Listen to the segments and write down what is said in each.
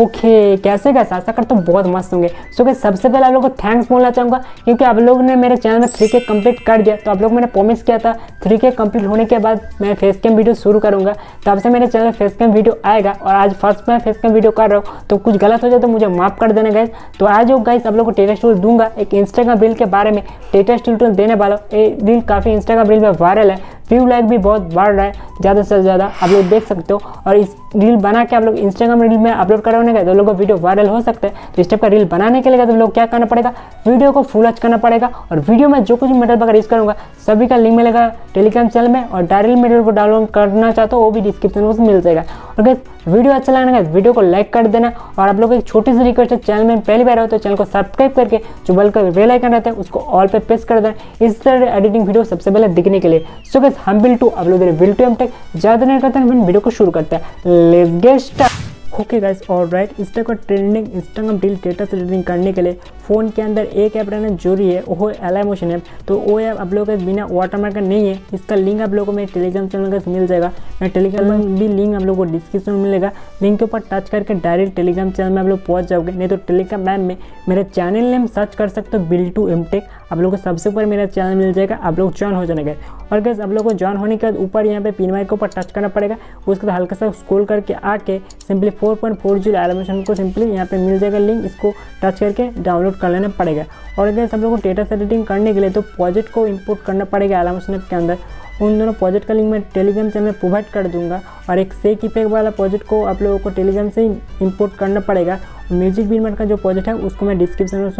Okay कैसे कैसे आशा करता हूँ बहुत मस्त होंगे। सो so, सबसे पहले आप लोग को थैंक्स बोलना चाहूँगा क्योंकि आप लोग ने मेरे चैनल में थ्री के कंप्लीट कर दिया। तो आप लोग मैंने प्रॉमिस किया था थ्री के कंप्लीट होने के बाद मैं फेस कैम वीडियो शुरू करूँगा। तब से मेरे चैनल में फेस कैम वीडियो आएगा और आज फ़र्स्ट मैं फेस कैम वीडियो कर रहा हूँ। तो कुछ गलत हो जाए तो मुझे माफ़ कर देना गाइज़ तो आज वो गाइस आप लोग को टेटस टूल दूँगा एक इंस्टाग्राम रील के बारे में। टेटस टूल देने वाला ये रील काफ़ी इंस्टाग्राम रील में वायरल है। व्यू लाइक भी बहुत बढ़ रहा है ज़्यादा से ज़्यादा आप लोग देख सकते हो। और इस रील बना के आप लोग इंस्टाग्राम रील में अपलोड करवाने का तो लोगों का वीडियो वायरल हो सकता है। तो इस टाइप का रील बनाने के लिए तो लोग क्या करना पड़ेगा? वीडियो को फुल अच करना पड़ेगा और वीडियो में जो कुछ मटेरियल वगैरह यूज़ करूँगा, सभी का लिंक मिलेगा टेलीग्राम चैनल में और डायरेक्ट मटेरियल को डाउनलोड करना चाहते हो, वो भी डिस्क्रिप्शन में मिल जाएगा। और गैस वीडियो अच्छा लगना है वीडियो को लाइक कर देना और आप लोग एक छोटी सी रिक्वेस्ट है चैनल में पहली बार हो तो चैनल को सब्सक्राइब करके जो बल का बेल आइकन रहता है, उसको ऑल पे प्रेस कर देना। इस तरह एडिटिंग वीडियो सबसे पहले दिखने के लिए। सो गैस हम बिल टू आप लोग विल टू एम टेक ज़्यादा नहीं करते हैं वीडियो को शुरू करते हैं। let's get started. Okay guys और राइट इस टाइप का trending Instagram deal status editing करने के लिए फ़ोन के अंदर एक ऐप रहना ज़रूरी है वो एल आई मोशन ऐप तो वो ऐप आप लोगों के बिना वाटरमार्क का नहीं है. इसका लिंक आप लोगों को मेरे टेलीग्राम चैनल का मिल जाएगा. मैं टेलीग्राम में भी लिंक आप लोगों को डिस्क्रिप्शन में मिलेगा. लिंक के ऊपर टच करके डायरेक्ट टेलीग्राम चैनल में आप लोग पहुँच जाओगे. नहीं तो टेलीग्राम मैम में मेरे चैनल नेम सर्च कर सकते हो बिल टू एम टेक आप लोग को सबसे ऊपर मेरा चैनल मिल जाएगा. आप लोग ज्वाइन हो जाने जाएँगे और गैस आप लोग को ज्वाइन होने के बाद ऊपर यहाँ पे पिन माइक के ऊपर टच करना पड़ेगा. उसके बाद हल्का सा स्क्रॉल करके आके simply four point four zero animation को सिंपली यहाँ पे मिल जाएगा लिंक, इसको टच करके डाउनलोड कर लेना पड़ेगा। और अगर सब लोगों को डेटा एडिटिंग करने के लिए तो प्रोजेक्ट को इंपोर्ट करना पड़ेगा एलिमेशन के अंदर। उन दोनों प्रोजेक्ट का लिंक मैं टेलीग्राम से मैं प्रोवाइड कर दूँगा। और एक सेक इफ़ेक्ट वाला प्रोजेक्ट को आप लोगों को टेलीग्राम से ही इंपोर्ट करना पड़ेगा। म्यूज़िक बीनमेंट का जो प्रोजेक्ट है, उसको मैं डिस्क्रिप्शन में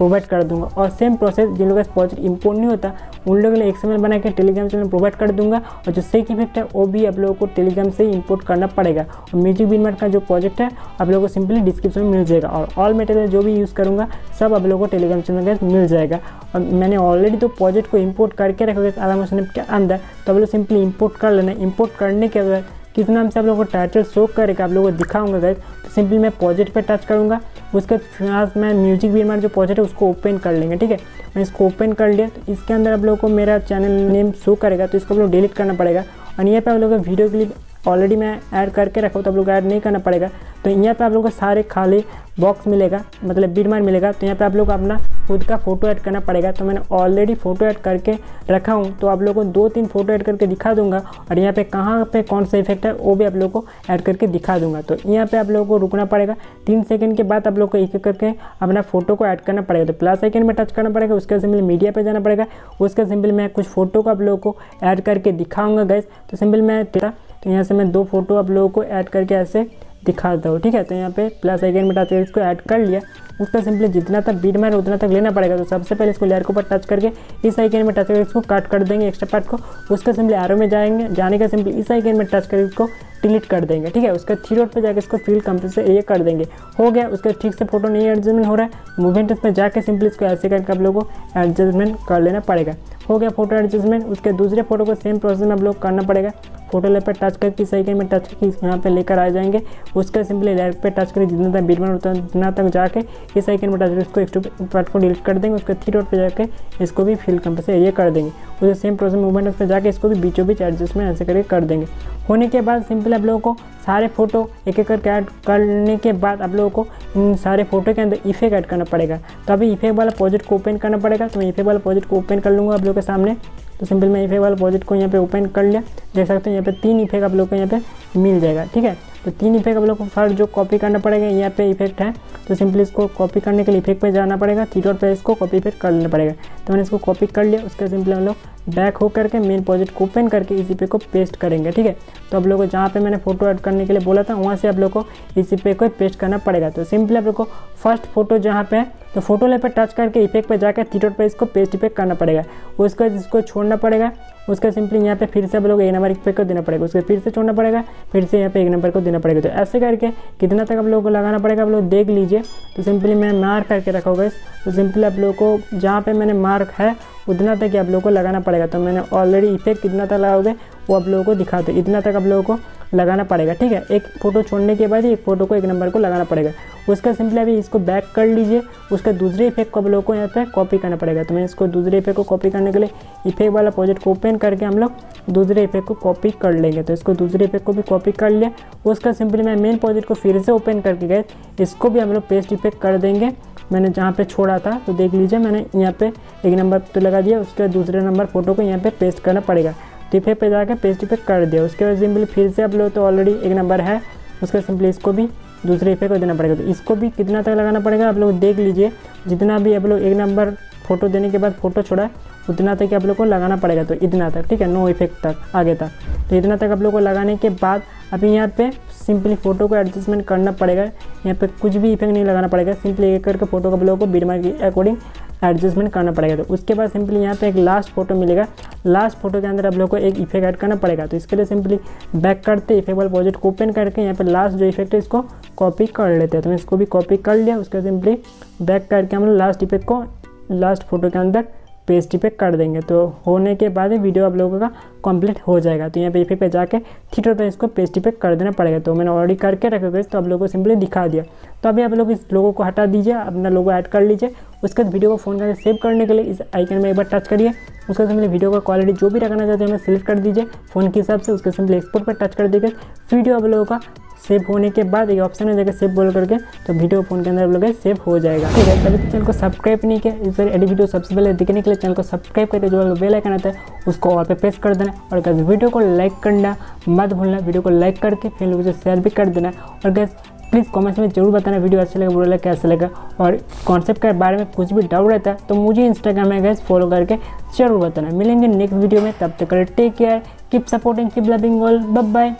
प्रोवाइड कर दूँगा। और सेम प्रोसेस जिन लोगों का प्रोजेक्ट इम्पोर्ट नहीं होता, उन लोगों के लिए एक्सएमएल बना के टेलीग्राम चैनल प्रोवाइड कर दूँगा। और जो सेक इफ़ेक्ट है, वो भी आप लोगों को टेलीग्राम से इंपोर्ट करना पड़ेगा। और म्यूज़िक बीनमेंट का जो प्रोजेक्ट है, आप लोगों को सिंपली डिस्क्रिप्शन में मिल जाएगा। और ऑल मटेरियल जो भी यूज़ करूँगा, सब आप लोगों को टेलीग्राम चैनल का मिल जाएगा। और मैंने ऑलरेडी तो प्रोजेक्ट को इम्पोर्ट करके रखा गया आराम के अंदर। तो आप लोग सिंपली इम्पोर्ट कर लेना। इम्पोर्ट करने के बाद किस नाम से आप लोगों को टाइटल शो करेगा, आप लोगों को दिखाऊँगा गैस तो सिंपली मैं प्रोजेक्ट पे टच करूँगा। उसके साथ मैं म्यूज़िक भी हमारा जो प्रोजेक्ट है उसको ओपन कर लेंगे, ठीक है? मैं इसको ओपन कर लिया तो इसके अंदर आप लोगों को मेरा चैनल नेम शो करेगा तो इसको आप लोग डिलीट करना पड़ेगा। और यहाँ पर आप लोगों को वीडियो क्लिप ऑलरेडी मैं ऐड करके रखा हूँ तो आप लोग ऐड नहीं करना पड़ेगा। तो यहाँ पे आप लोगों को सारे खाली बॉक्स मिलेगा मतलब बीडमार मिलेगा। तो यहाँ पे आप लोग अपना खुद का फ़ोटो ऐड करना पड़ेगा। तो मैंने ऑलरेडी फ़ोटो ऐड करके रखा हूँ तो आप लोगों को दो तीन फ़ोटो ऐड करके दिखा दूँगा। और यहाँ पे कहाँ पे कौन सा इफ़ेक्ट है, वो भी आप लोगों को ऐड करके दिखा दूँगा। तो यहाँ पे आप लोगों को रुकना पड़ेगा। तीन सेकंड के बाद आप लोग को एक एक करके अपना फ़ोटो को ऐड करना पड़ेगा। तो प्लस सेकंड में टच करना पड़ेगा, उसके सिंपल मीडिया पर जाना पड़ेगा। उसके सिंपल मैं कुछ फ़ोटो को आप लोगों को ऐड करके दिखाऊँगा गैस तो सिंपल मैं तेरा तो यहाँ से मैं दो फ़ोटो आप लोगों को ऐड करके ऐसे दिखाता हूँ, ठीक है? तो यहाँ पे प्लस आइकन में टच इसको ऐड कर लिया। उसका सिंपली जितना तक बीट मार उतना तक लेना पड़ेगा। तो सबसे पहले इसको लेयर के ऊपर टच करके इस आइकन में टच करके इसको कट कर देंगे एक्स्ट्रा पार्ट को। उसका सिंपली आरो में जाएँगे, जाने का सिंपली इस आइकन में टच करके इसको डिलीट कर देंगे, ठीक है? उसका थ्री रोड पर जाकर इसको फील कंप्लीट से ये कर देंगे। हो गया, उसका ठीक से फ़ोटो नहीं एडजस्टमेंट हो रहा है। मूवमेंट पर जाकर सिंपली इसको ऐसे करके आप लोगों को एडजस्टमेंट कर लेना पड़ेगा। हो गया फ़ोटो एडजस्टमेंट उसके दूसरे फ़ोटो को सेम प्रोसेस में आप लोग करना पड़ेगा। फ़ोटो लेयर पर टच करके सही में टच करके यहाँ पे लेकर आ जाएँगे। उसका सिंपली लेयर पे टच करके जितना तक बीट होता है, उतना तक जाके इस आइकन में टच करके एक्स्ट्रा पार्ट को डिलीट कर देंगे, उसके थ्री डॉट पे जाकर इसको भी फिल कंप से ये कर देंगे। उसे सेम प्रोसेस मूवमेंट उस पर जाके इसको भी बीचों बीच एडजस्टमेंट ऐसे करके कर देंगे। होने के बाद सिंपल आप लोगों को सारे फ़ोटो एक एक करके ऐड करने के बाद आप लोगों को इन सारे फ़ोटो के अंदर इफ़ेक्ट ऐड करना पड़ेगा। तो अभी इफ़ेक्ट वाला प्रोजेक्ट को ओपन करना पड़ेगा तो मैं इफ़ेक्ट वाला प्रोजेक्ट को ओपन कर लूँगा आप लोगों के सामने। तो सिंपल मैं इफ़ेक्ट वाला प्रोजेक्ट को यहाँ पे ओपन कर लिया। देख सकते हैं यहाँ पे तीन इफ़ेक्ट आप लोग को यहाँ पे मिल जाएगा, ठीक है? तो तीन इफ़ेक्ट आप लोग को फ़र्स्ट जो कॉपी करना पड़ेगा, यहाँ पे इफ़ेक्ट है। तो सिंपली इसको कॉपी करने के लिए इफ़ेक्ट पे जाना पड़ेगा डॉट पे इसको कॉपी इफ़ेक्ट कर लेना पड़ेगा। तो मैंने इसको कॉपी कर लिया, उसके सिंपली हम लोग बैक हो करके मेन प्रोजेक्ट को ओपन करके इसी पे को पेस्ट करेंगे, ठीक है? तो आप लोग को जहाँ पे मैंने फ़ोटो ऐड करने के लिए बोला था, वहाँ से आप लोग को इसी पे को पेस्ट करना पड़ेगा। तो सिंपली आप लोग को फ़र्स्ट फ़ोटो जहाँ पे तो फ़ोटो ले पर टच करके इफ़ेक्ट पर जाकर थीटोट पर इसको पेस्ट इफ़ेक्ट करना पड़ेगा। उसके बाद इसको छोड़ना पड़ेगा। उसका सिंपली यहाँ पे फिर से आप लोग एक नंबर इफ़ेक्ट को देना पड़ेगा। उसके फिर से छोड़ना पड़ेगा, फिर से यहाँ पे एक नंबर को देना पड़ेगा। तो ऐसे करके कितना तक आप लोगों को लगाना पड़ेगा आप लोग देख लीजिए। तो सिंपली मैं मार्क करके रखा होगा तो सिंपली आप लोग को जहाँ पर मैंने मार्क है, उतना तक आप लोगों को लगाना पड़ेगा। तो मैंने ऑलरेडी इफ़ेक्ट कितना तक लगाओगे, वो आप लोगों को दिखा दो इतना तक आप लोगों को लगाना पड़ेगा, ठीक है? एक फ़ोटो छोड़ने के बाद ही एक फ़ोटो को एक नंबर को लगाना पड़ेगा। उसका सिंपली अभी इसको बैक कर लीजिए। उसका दूसरे इफ़ेक्ट को आप लोग को यहाँ पे कॉपी करना पड़ेगा। तो मैं इसको दूसरे इफ़ेक्ट को कॉपी करने के लिए इफ़ेक्ट वाला प्रोजेक्ट को ओपन करके हम लोग दूसरे इफ़ेक्ट को कॉपी कर लेंगे। तो इसको दूसरे इफ़ेक्ट को भी कॉपी कर लिया। उसका सिंपली मैं मेन प्रोजेक्ट को फिर से ओपन करके गए इसको भी हम लोग पेस्ट इफ़ेक्ट कर देंगे। मैंने जहाँ पे छोड़ा था तो देख लीजिए मैंने यहाँ पे एक नंबर तो लगा दिया। उसके दूसरे नंबर फ़ोटो को यहाँ पे पेस्ट करना पड़ेगा। इफ़ेक्ट पे जाकर पेस्ट इफ़ेक्ट कर दिया। उसके बाद सिंपली फिर से आप लोग तो ऑलरेडी एक नंबर है। उसके बाद सिंपली इसको भी दूसरे इफ़ेक्ट को देना पड़ेगा। तो इसको भी कितना तक लगाना पड़ेगा, आप लोग देख लीजिए। जितना भी आप लोग एक नंबर फ़ोटो देने के बाद फ़ोटो छोड़ा, उतना तक आप लोग को लगाना पड़ेगा। तो इतना तक, ठीक है? नो इफ़ेक्ट तक, आगे तक। तो इतना तक आप लोग को लगाने के बाद अभी यहाँ पे सिंपली फ़ोटो को एडजस्टमेंट करना पड़ेगा। यहाँ पे कुछ भी इफ़ेक्ट नहीं लगाना पड़ेगा। सिंपली एक करके फ़ोटो को आप लोगों को बीडमा के अकॉर्डिंग एडजस्टमेंट करना पड़ेगा। तो उसके बाद सिंपली यहाँ पे एक लास्ट फ़ोटो मिलेगा। लास्ट फ़ोटो के अंदर आप लोग को एक इफ़ेक्ट ऐड करना पड़ेगा। तो इसके लिए सिंपली बैक करते इफ़ेक्ट वाले प्रोजेक्ट को ओपन करके यहाँ पे लास्ट जो इफ़ेक्ट है, इसको कॉपी कर लेते हैं। तो मैं इसको भी कॉपी कर लिया। उसके सिंपली बैक करके हम लोग लास्ट इफ़ेक्ट को लास्ट फ़ोटो के अंदर पेस्ट पे कर देंगे। तो होने के बाद ही वीडियो आप लोगों का कंप्लीट हो जाएगा। तो यहाँ पे इफ़ेक्ट पे जाके थीटर पे इसको पेस्ट पे कर देना पड़ेगा। तो मैंने ऑलरेडी करके रखा गया तो आप लोगों को सिंपली दिखा दिया। तो अभी आप लोग इस लोगों को हटा दीजिए, अपना लोगो ऐड कर लीजिए। उसके बाद वीडियो को फ़ोन करके सेव करने के लिए इस आइकन में एक बार टच करिए। उसके सिंपली वीडियो का क्वालिटी जो भी रखना चाहते हैं हमें सिलेक्ट कर दीजिए। फ़ोन के हिसाब से उसके सिंपली एक्सपोर्ट पर टच कर दीजिए। वीडियो आप लोगों का सेव होने के बाद एक ऑप्शन है जाएगा सेव बोल करके तो वीडियो फ़ोन के अंदर आप लोग सेव हो जाएगा। ठीक है तभी तो चैनल को सब्सक्राइब नहीं किया, इस एडी वीडियो सबसे पहले देखने के लिए चैनल को सब्सक्राइब करके जो बेल आइकन आता है, उसको और पे प्रेस कर देना, और गैस वीडियो को लाइक करना मत भूलना, वीडियो को लाइक करके फिर से शेयर भी कर देना, और गैस प्लीज़ कमेंट्स में ज़रूर बताना वीडियो अच्छा लगा, बुरा लगा, कैसा लगा, और कॉन्सेप्ट के बारे में कुछ भी डाउट रहता है तो मुझे इंस्टाग्राम में गैस फॉलो करके ज़रूर बताना। मिलेंगे नेक्स्ट वीडियो में, तब तक take care keep supporting keep loving all bye